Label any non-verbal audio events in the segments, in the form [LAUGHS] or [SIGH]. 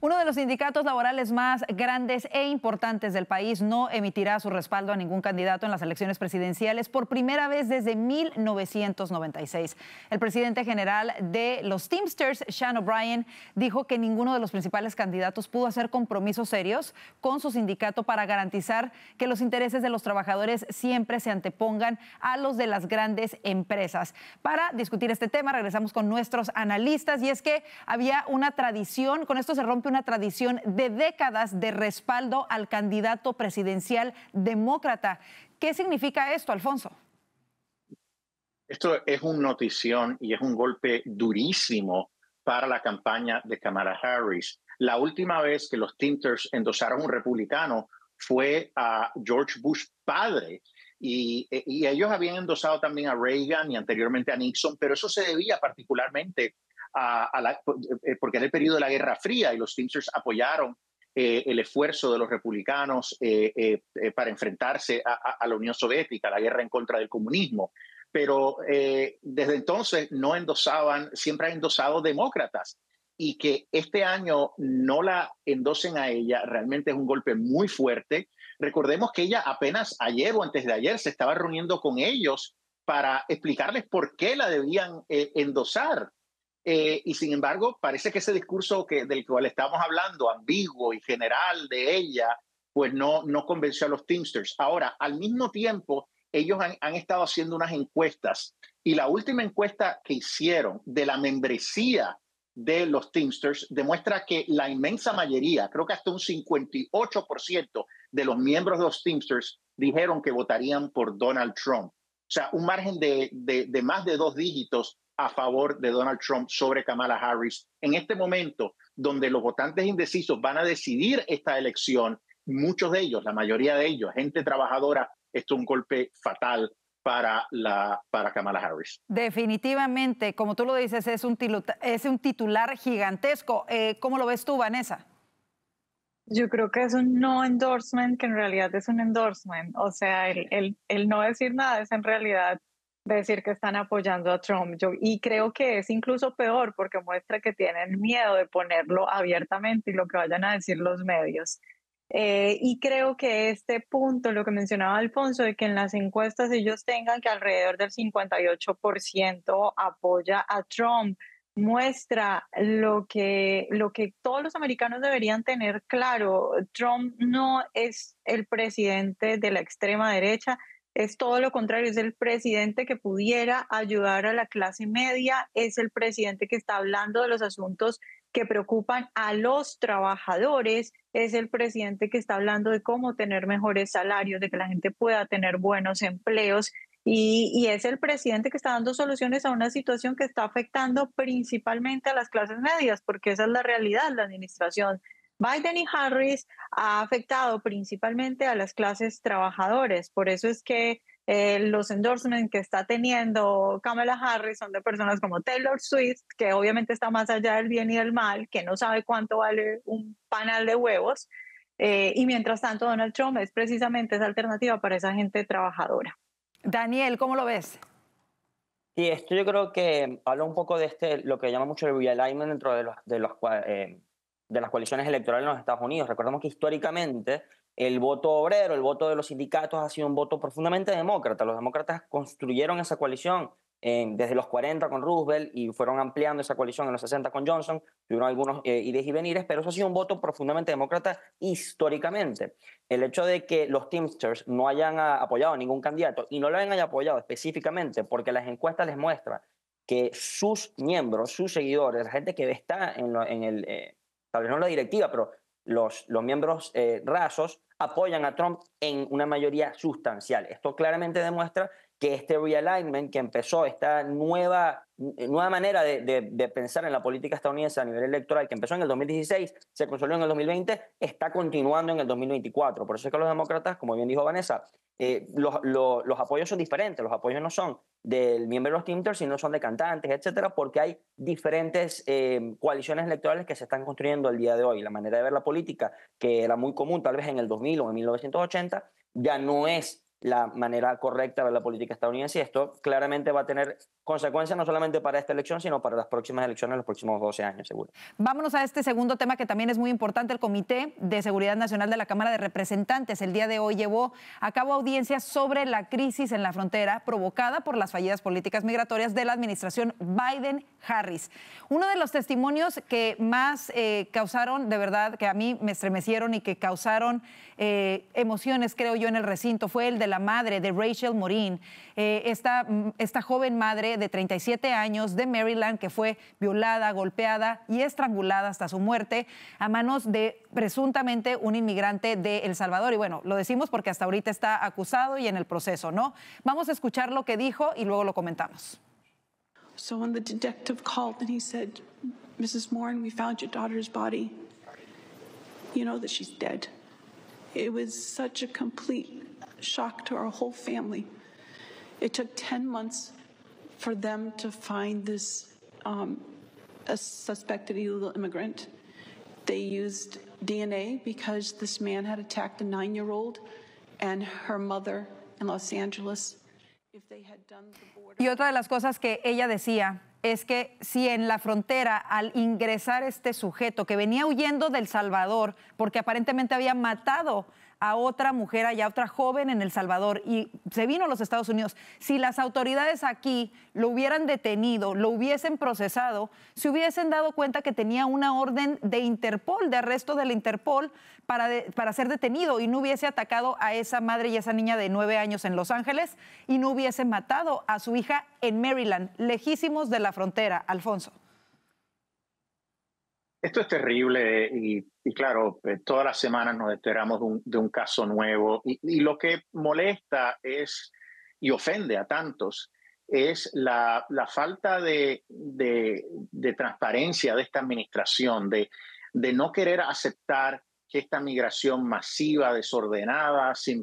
Uno de los sindicatos laborales más grandes e importantes del país no emitirá su respaldo a ningún candidato en las elecciones presidenciales por primera vez desde 1996. El presidente general de los Teamsters, Sean O'Brien, dijo que ninguno de los principales candidatos pudo hacer compromisos serios con su sindicato para garantizar que los intereses de los trabajadores siempre se antepongan a los de las grandes empresas. Para discutir este tema, regresamos con nuestros analistas y es que había una tradición, con esto se rompe una tradición de décadas de respaldo al candidato presidencial demócrata. ¿Qué significa esto, Alfonso? Esto es una notición y es un golpe durísimo para la campaña de Kamala Harris. La última vez que los Tinters endosaron un republicano fue a George Bush padre. Y, y, ellos habían endosado también a Reagan y anteriormente a Nixon, pero eso se debía particularmente eh, porque era el periodo de la Guerra Fría y los Teamsters apoyaron eh, el esfuerzo de los republicanos eh, para enfrentarse a, la Unión Soviética, la guerra en contra del comunismo. Pero desde entonces no endosaban, siempre han endosado demócratas. Y que este año no la endosen a ella realmente es un golpe muy fuerte. Recordemos que ella apenas ayer o antes de ayer se estaba reuniendo con ellos para explicarles por qué la debían endosar. Eh, y sin embargo, parece que ese discurso que, del cual estamos hablando, ambiguo y general de ella, pues no, no convenció a los Teamsters. Ahora, al mismo tiempo, ellos han, han, estado haciendo unas encuestas y la última encuesta que hicieron de la membresía de los Teamsters demuestra que la inmensa mayoría, creo que hasta un 58% de los miembros de los Teamsters dijeron que votarían por Donald Trump. O sea, un margen de, de, de más de dos dígitos a favor de Donald Trump sobre Kamala Harris. En este momento, donde los votantes indecisos van a decidir esta elección, muchos de ellos, la mayoría de ellos, gente trabajadora, esto es un golpe fatal para, la, para Kamala Harris. Definitivamente, como tú lo dices, es un, es un titular gigantesco. Eh, ¿Cómo lo ves tú, Vanessa? Yo creo que es un no endorsement que en realidad es un endorsement. O sea, el, el, el no decir nada es en realidad decir que están apoyando a Trump. Yo, y creo que es incluso peor porque muestra que tienen miedo de ponerlo abiertamente y lo que vayan a decir los medios. Eh, y creo que este punto, lo que mencionaba Alfonso, de que en las encuestas ellos tengan que alrededor del 58% apoya a Trump, muestra lo que, lo que todos los americanos deberían tener claro. Trump no es el presidente de la extrema derecha, es todo lo contrario, es el presidente que pudiera ayudar a la clase media, es el presidente que está hablando de los asuntos que preocupan a los trabajadores, es el presidente que está hablando de cómo tener mejores salarios, de que la gente pueda tener buenos empleos y, es el presidente que está dando soluciones a una situación que está afectando principalmente a las clases medias, porque esa es la realidad. La administración Biden y Harris ha afectado principalmente a las clases trabajadoras. Por eso es que eh, los endorsements que está teniendo Kamala Harris son de personas como Taylor Swift, que obviamente está más allá del bien y del mal, que no sabe cuánto vale un panal de huevos. Eh, y mientras tanto, Donald Trump es precisamente esa alternativa para esa gente trabajadora. Daniel, ¿cómo lo ves? Y esto yo creo que habla un poco de este, lo que llama mucho el realignment dentro de los, de los eh, de las coaliciones electorales en los Estados Unidos. Recordemos que históricamente el voto obrero, el voto de los sindicatos ha sido un voto profundamente demócrata. Los demócratas construyeron esa coalición eh, desde los 40 con Roosevelt y fueron ampliando esa coalición en los 60 con Johnson. Tuvieron algunos eh, ires y venires, pero eso ha sido un voto profundamente demócrata históricamente. El hecho de que los Teamsters no hayan apoyado a ningún candidato y no lo hayan apoyado específicamente porque las encuestas les muestran que sus miembros, sus seguidores, la gente que está en, en el... Eh, tal vez no la directiva, pero los, los miembros eh, rasos apoyan a Trump en una mayoría sustancial. Esto claramente demuestra que este realignment que empezó, esta nueva, nueva manera de, de, pensar en la política estadounidense a nivel electoral, que empezó en el 2016, se consolidó en el 2020, está continuando en el 2024. Por eso es que los demócratas, como bien dijo Vanessa, eh, los, los, los, apoyos son diferentes. Los apoyos no son del miembro de los Teamsters, sino son de cantantes, etcétera, porque hay diferentes eh, coaliciones electorales que se están construyendo el día de hoy. La manera de ver la política, que era muy común tal vez en el 2000 o en 1980, ya no es la manera correcta de la política estadounidense y esto claramente va a tener consecuencias no solamente para esta elección, sino para las próximas elecciones los próximos 12 años, seguro. Vámonos a este segundo tema que también es muy importante. El Comité de Seguridad Nacional de la Cámara de Representantes el día de hoy llevó a cabo audiencias sobre la crisis en la frontera provocada por las fallidas políticas migratorias de la administración Biden-Harris. Uno de los testimonios que más eh, causaron, de verdad, que a mí me estremecieron y que causaron eh, emociones, creo yo, en el recinto fue el de la madre de Rachel Morin, eh, esta, mm, esta joven madre de 37 años de Maryland que fue violada, golpeada y estrangulada hasta su muerte a manos de presuntamente un inmigrante de El Salvador. Y bueno, lo decimos porque hasta ahorita está acusado y en el proceso, ¿no? Vamos a escuchar lo que dijo y luego lo comentamos. So when the detective called and he said, Mrs. Morin, we found your daughter's body, you know that she's dead. It was such a complete shock to our whole family. It took 10 months for them to find this um, a suspected illegal immigrant. They used DNA because this man had attacked a nine year old and her mother in Los Angeles. Y otra de las cosas que ella decía es que si en la frontera, al ingresar este sujeto que venía huyendo del Salvador, porque aparentemente había matado a otra mujer allá, otra joven en El Salvador y se vino a los Estados Unidos. Si las autoridades aquí lo hubieran detenido, lo hubiesen procesado, se hubiesen dado cuenta que tenía una orden de Interpol, de arresto de la Interpol para, para ser detenido y no hubiese atacado a esa madre y esa niña de nueve años en Los Ángeles y no hubiese matado a su hija en Maryland, lejísimos de la frontera. Alfonso. Esto es terrible y, claro, eh, todas las semanas nos enteramos de un, caso nuevo y, lo que molesta es y ofende a tantos es la, falta de, transparencia de esta administración, de, no querer aceptar que esta migración masiva, desordenada, sin,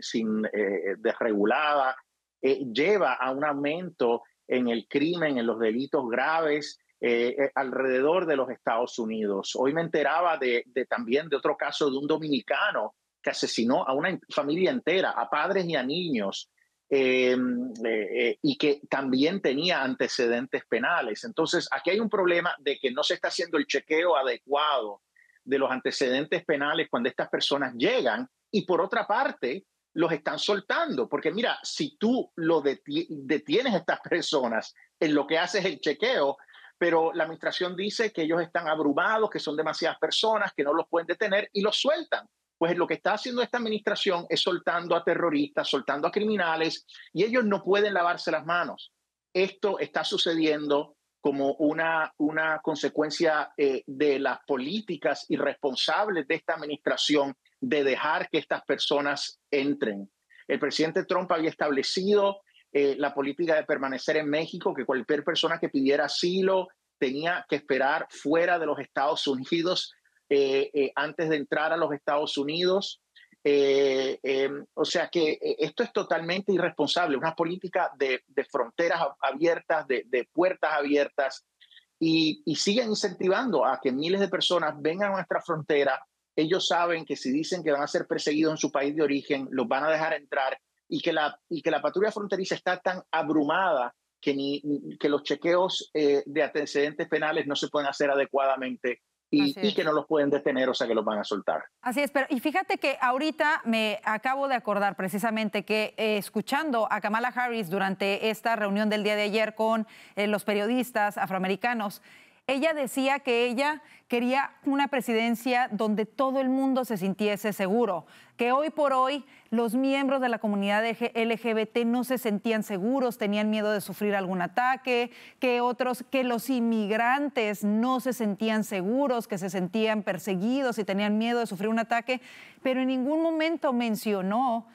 sin, eh, desregulada, eh, lleva a un aumento en el crimen, en los delitos graves eh, eh, alrededor de los Estados Unidos. Hoy me enteraba de, también de otro caso de un dominicano que asesinó a una familia entera, a padres y a niños, em, eh, y que también tenía antecedentes penales. Entonces, aquí hay un problema de que no se está haciendo el chequeo adecuado de los antecedentes penales cuando estas personas llegan y por otra parte los están soltando, porque mira, si tú lo detienes a estas personas en lo que haces el chequeo, pero la administración dice que ellos están abrumados, que son demasiadas personas, que no los pueden detener y los sueltan. Pues lo que está haciendo esta administración es soltando a terroristas, soltando a criminales y ellos no pueden lavarse las manos. Esto está sucediendo como una, una consecuencia eh, de las políticas irresponsables de esta administración de dejar que estas personas entren. El presidente Trump había establecido eh, la política de permanecer en México, que cualquier persona que pidiera asilo tenía que esperar fuera de los Estados Unidos eh, eh, antes de entrar a los Estados Unidos. Em, o sea que esto es totalmente irresponsable, una política de, fronteras abiertas, de, puertas abiertas, y, y, siguen incentivando a que miles de personas vengan a nuestra frontera. Ellos saben que si dicen que van a ser perseguidos en su país de origen, los van a dejar entrar y que la, y que la patrulla fronteriza está tan abrumada que, ni, que los chequeos eh, de antecedentes penales no se pueden hacer adecuadamente y, y, que no los pueden detener, o sea que los van a soltar. Así es, pero y fíjate que ahorita me acabo de acordar precisamente que eh, escuchando a Kamala Harris durante esta reunión del día de ayer con eh, los periodistas afroamericanos, ella decía que ella quería una presidencia donde todo el mundo se sintiese seguro, que hoy por hoy los miembros de la comunidad LGBT no se sentían seguros, tenían miedo de sufrir algún ataque, que otros, que los inmigrantes no se sentían seguros, que se sentían perseguidos y tenían miedo de sufrir un ataque, pero en ningún momento mencionó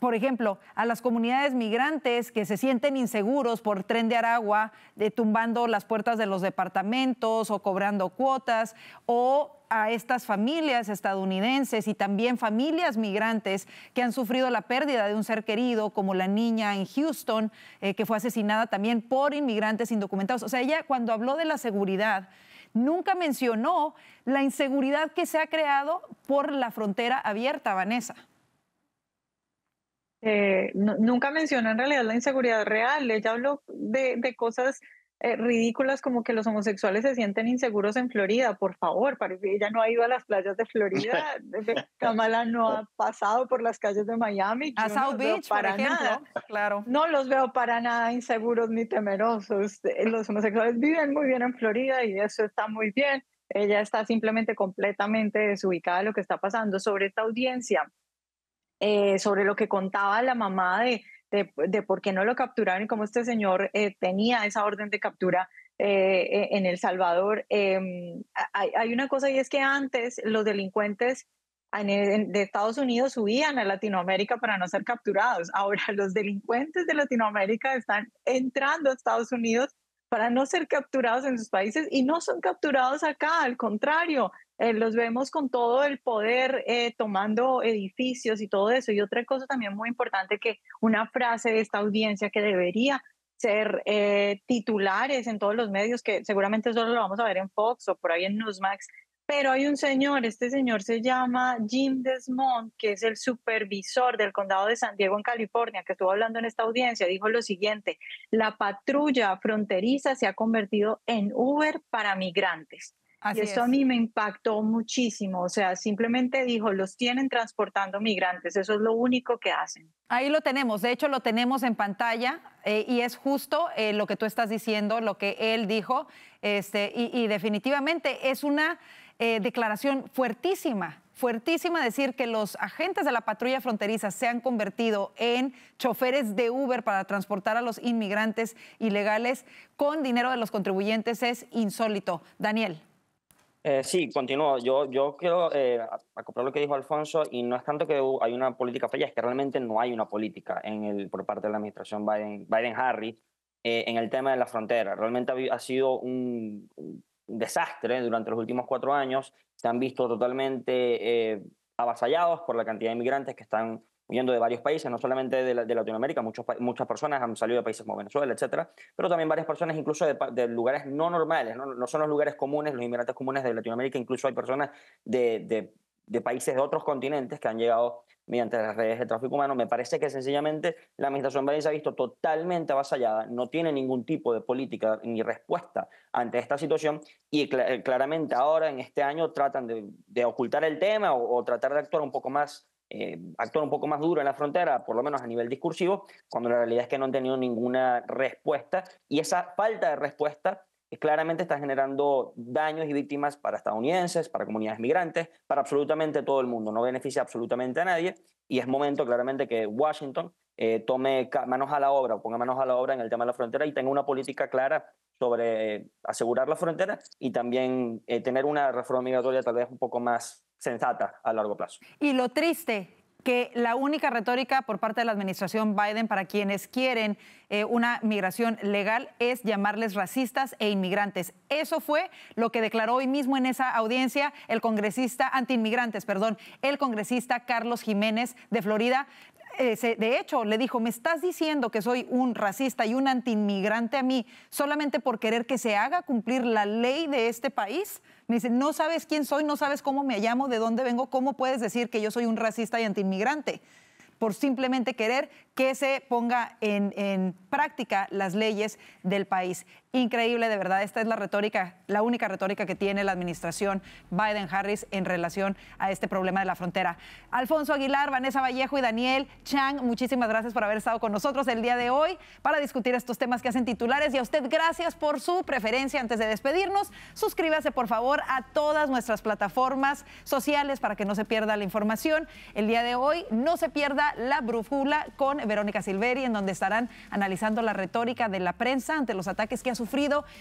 por ejemplo, a las comunidades migrantes que se sienten inseguros por tren de Aragua, de tumbando las puertas de los departamentos o cobrando cuotas, o a estas familias estadounidenses y también familias migrantes que han sufrido la pérdida de un ser querido, como la niña en Houston, eh, que fue asesinada también por inmigrantes indocumentados. O sea, ella cuando habló de la seguridad, nunca mencionó la inseguridad que se ha creado por la frontera abierta, Vanessa. Eh, nunca mencionó en realidad la inseguridad real. Ella habló de, de cosas eh, ridículas como que los homosexuales se sienten inseguros en Florida. Por favor, parece ella no ha ido a las playas de Florida. [LAUGHS] Kamala no ha pasado por las calles de Miami. A South Beach, para por ejemplo. Nada. Claro. No los veo para nada inseguros ni temerosos. Los homosexuales viven muy bien en Florida y eso está muy bien. Ella está simplemente completamente desubicada de lo que está pasando sobre esta audiencia. Eh, sobre lo que contaba la mamá de, de, por qué no lo capturaron y cómo este señor eh, tenía esa orden de captura eh, en El Salvador. Em, hay, hay, una cosa y es que antes los delincuentes de Estados Unidos huían a Latinoamérica para no ser capturados. Ahora [LAUGHS] los delincuentes de Latinoamérica están entrando a Estados Unidos para no ser capturados en sus países y no son capturados acá, al contrario, eh, los vemos con todo el poder eh, tomando edificios y todo eso. Y otra cosa también muy importante que una frase de esta audiencia que debería ser eh, titulares en todos los medios, que seguramente solo lo vamos a ver en Fox o por ahí en Newsmax, pero hay un señor, este señor se llama Jim Desmond, que es el supervisor del condado de San Diego en California, que estuvo hablando en esta audiencia, dijo lo siguiente, la patrulla fronteriza se ha convertido en Uber para migrantes y eso a mí me impactó muchísimo. O sea, simplemente dijo, los tienen transportando migrantes, eso es lo único que hacen. Ahí lo tenemos, de hecho lo tenemos en pantalla eh, y es justo eh, lo que tú estás diciendo, lo que él dijo, este, y, definitivamente es una eh, declaración fuertísima, fuertísima decir que los agentes de la patrulla fronteriza se han convertido en choferes de Uber para transportar a los inmigrantes ilegales con dinero de los contribuyentes es insólito. Daniel. Eh, sí, continúo. Yo, yo quiero eh, acoplar lo que dijo Alfonso y no es tanto que hay una política falla, es que realmente no hay una política en el, por parte de la administración Biden-Harris eh, en el tema de la frontera. Realmente ha, sido un, desastre durante los últimos cuatro años. Se han visto totalmente eh, avasallados por la cantidad de inmigrantes que están huyendo de varios países, no solamente de, Latinoamérica, muchos, muchas personas han salido de países como Venezuela, etcétera, pero también varias personas incluso de, lugares no normales, ¿no? son los lugares comunes, los inmigrantes comunes de Latinoamérica, incluso hay personas de, países de otros continentes que han llegado mediante las redes de tráfico humano. Me parece que sencillamente la administración Biden se ha visto totalmente avasallada, no tiene ningún tipo de política ni respuesta ante esta situación y claramente ahora en este año tratan de, ocultar el tema o tratar de actuar un poco más eh, actuar un poco más duro en la frontera, por lo menos a nivel discursivo, cuando la realidad es que no han tenido ninguna respuesta. Y esa falta de respuesta claramente está generando daños y víctimas para estadounidenses, para comunidades migrantes, para absolutamente todo el mundo, no beneficia absolutamente a nadie. Y es momento claramente que Washington eh, tome manos a la obra, ponga manos a la obra en el tema de la frontera y tenga una política clara sobre eh, asegurar la frontera y también tener una reforma migratoria tal vez un poco más sensata a largo plazo. Y lo triste que la única retórica por parte de la administración Biden para quienes quieren eh, una migración legal es llamarles racistas e inmigrantes. Eso fue lo que declaró hoy mismo en esa audiencia el congresista antiinmigrantes, perdón, el congresista Carlos Jiménez de Florida. De hecho, le dijo, me estás diciendo que soy un racista y un antiinmigrante a mí solamente por querer que se haga cumplir la ley de este país. Me dice, no sabes quién soy, no sabes cómo me llamo, de dónde vengo, ¿cómo puedes decir que yo soy un racista y antiinmigrante? por simplemente querer que se ponga en, en, práctica las leyes del país. Increíble, de verdad. Esta es la retórica, la única retórica que tiene la administración Biden-Harris en relación a este problema de la frontera. Alfonso Aguilar, Vanessa Vallejo y Daniel Chang, muchísimas gracias por haber estado con nosotros el día de hoy para discutir estos temas que hacen titulares. Y a usted, gracias por su preferencia. Antes de despedirnos, suscríbase por favor a todas nuestras plataformas sociales para que no se pierda la información. El día de hoy no se pierda la brújula con Verónica Silveri, en donde estarán analizando la retórica de la prensa ante los ataques que ha sufrido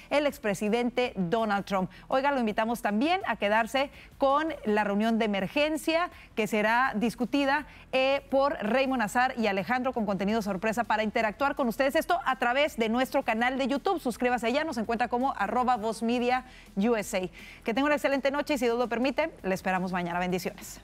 el expresidente Donald Trump. Oiga, lo invitamos también a quedarse con la reunión de emergencia que será discutida eh, por Raymond Azar y Alejandro con contenido sorpresa para interactuar con ustedes. Esto a través de nuestro canal de YouTube. Suscríbase allá, nos encuentra como arroba Media USA. Que tenga una excelente noche y si Dios lo permite, le esperamos mañana. Bendiciones.